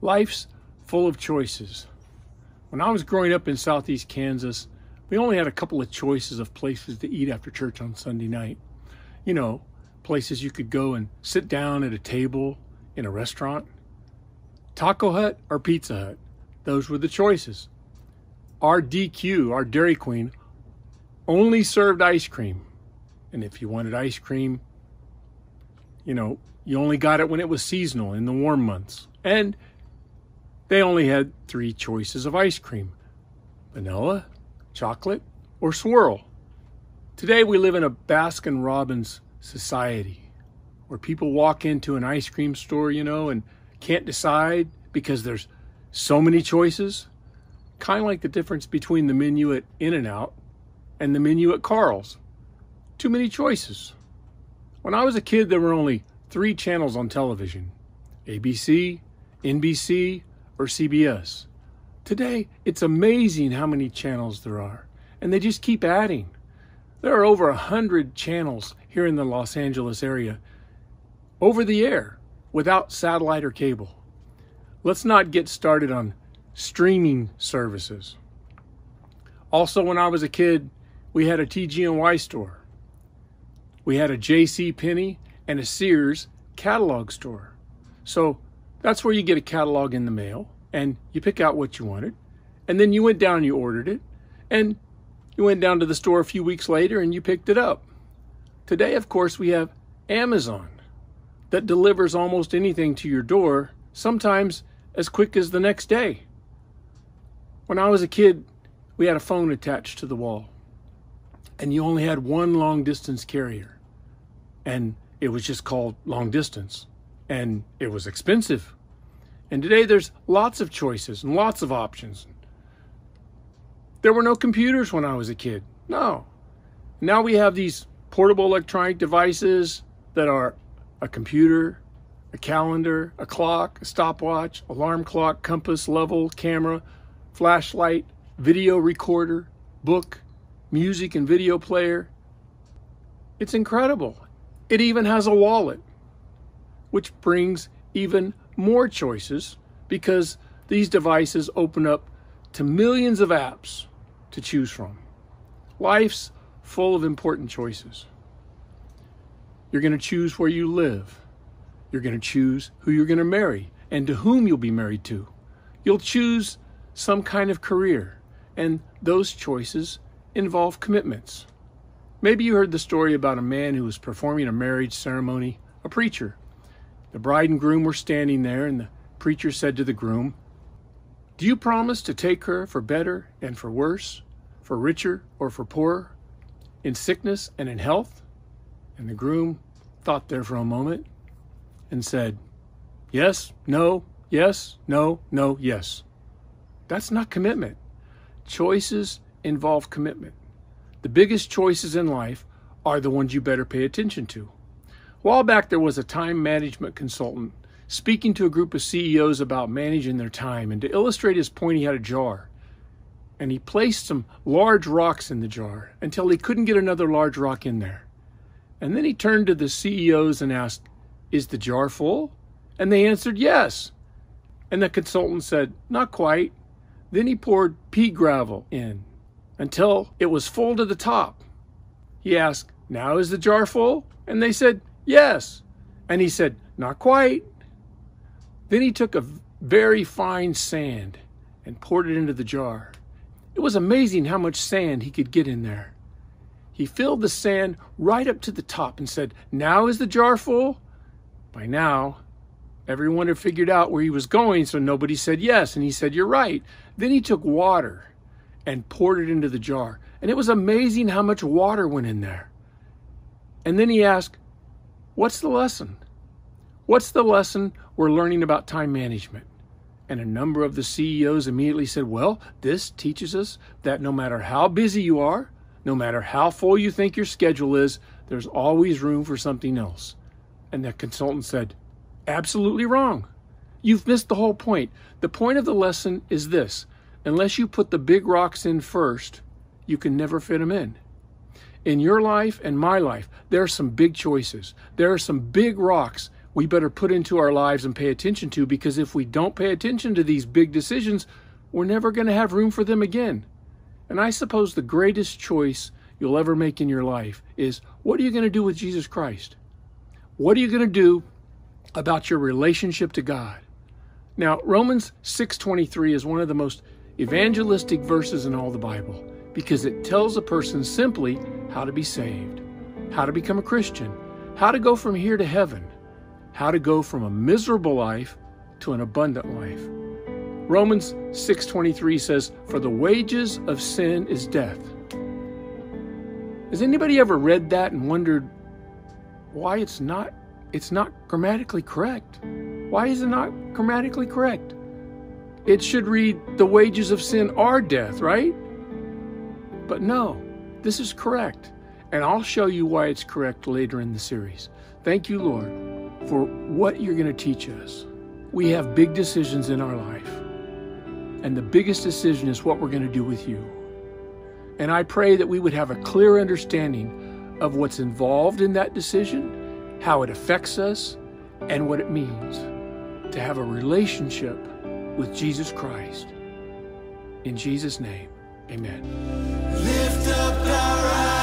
Life's full of choices. When I was growing up in southeast Kansas, we only had a couple of choices of places to eat after church on Sunday night. You know, places you could go and sit down at a table in a restaurant. Taco Hut or Pizza Hut. Those were the choices. Our DQ, our Dairy Queen, only served ice cream. And if you wanted ice cream, you know, you only got it when it was seasonal in the warm months. And they only had three choices of ice cream vanilla, chocolate, or swirl. Today we live in a Baskin Robbins society where people walk into an ice cream store, you know, and can't decide because there's so many choices. Kind of like the difference between the menu at In N Out and the menu at Carl's. Too many choices. When I was a kid, there were only three channels on television ABC, NBC, or CBS. Today, it's amazing how many channels there are, and they just keep adding. There are over a hundred channels here in the Los Angeles area over the air without satellite or cable. Let's not get started on streaming services. Also, when I was a kid, we had a TG&Y store. We had a J.C. Penney and a Sears catalog store. So that's where you get a catalog in the mail and you pick out what you wanted. And then you went down and you ordered it. And you went down to the store a few weeks later and you picked it up. Today, of course, we have Amazon that delivers almost anything to your door, sometimes as quick as the next day. When I was a kid, we had a phone attached to the wall, and you only had one long distance carrier, and it was just called long distance, and it was expensive. And today there's lots of choices and lots of options. There were no computers when I was a kid. No. Now we have these portable electronic devices that are a computer, a calendar, a clock, a stopwatch, alarm clock, compass, level, camera, flashlight, video recorder, book, music and video player. It's incredible. It even has a wallet, which brings even more choices because these devices open up to millions of apps to choose from. Life's full of important choices. You're going to choose where you live. You're going to choose who you're going to marry and to whom you'll be married to. You'll choose some kind of career, and those choices involve commitments. Maybe you heard the story about a man who was performing a marriage ceremony, a preacher. The bride and groom were standing there, and the preacher said to the groom, Do you promise to take her for better and for worse, for richer or for poorer, in sickness and in health? And the groom thought there for a moment and said, Yes, no, yes, no, no, yes. That's not commitment. Choices involve commitment. The biggest choices in life are the ones you better pay attention to. A while back, there was a time management consultant speaking to a group of CEOs about managing their time. And to illustrate his point, he had a jar. And he placed some large rocks in the jar until he couldn't get another large rock in there. And then he turned to the CEOs and asked, Is the jar full? And they answered, Yes. And the consultant said, Not quite. Then he poured pea gravel in until it was full to the top. He asked, Now is the jar full? And they said, Yes. And he said, Not quite. Then he took a very fine sand and poured it into the jar. It was amazing how much sand he could get in there. He filled the sand right up to the top and said, Now is the jar full? By now, everyone had figured out where he was going, so nobody said yes. And he said, You're right. Then he took water and poured it into the jar. And it was amazing how much water went in there. And then he asked, What's the lesson? What's the lesson we're learning about time management? And a number of the CEOs immediately said, Well, this teaches us that no matter how busy you are, no matter how full you think your schedule is, there's always room for something else. And the consultant said, Absolutely wrong. You've missed the whole point. The point of the lesson is this unless you put the big rocks in first, you can never fit them in in your life and my life, there are some big choices. There are some big rocks we better put into our lives and pay attention to because if we don't pay attention to these big decisions, we're never going to have room for them again. And I suppose the greatest choice you'll ever make in your life is what are you going to do with Jesus Christ? What are you going to do about your relationship to God? Now, Romans 6:23 is one of the most evangelistic verses in all the Bible because it tells a person simply how to be saved, how to become a Christian, how to go from here to heaven, how to go from a miserable life to an abundant life. Romans 6:23 says, "For the wages of sin is death." Has anybody ever read that and wondered why it's not it's not grammatically correct? Why is it not grammatically correct? It should read, "The wages of sin are death," right? But no, this is correct. And I'll show you why it's correct later in the series. Thank you, Lord, for what you're going to teach us. We have big decisions in our life. And the biggest decision is what we're going to do with you. And I pray that we would have a clear understanding of what's involved in that decision, how it affects us, and what it means to have a relationship with Jesus Christ. In Jesus' name, amen the right.